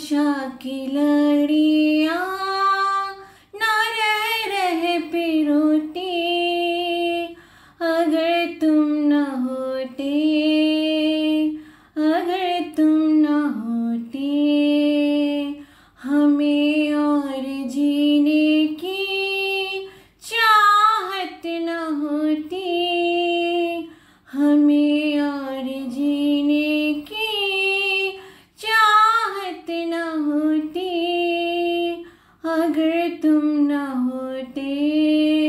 आशा की लड़िया, न रह रहे पिरोती अगर तुम न होते, अगर तुम न होते, हमें और जीने की चाहत न होती। हमें तुम न होते।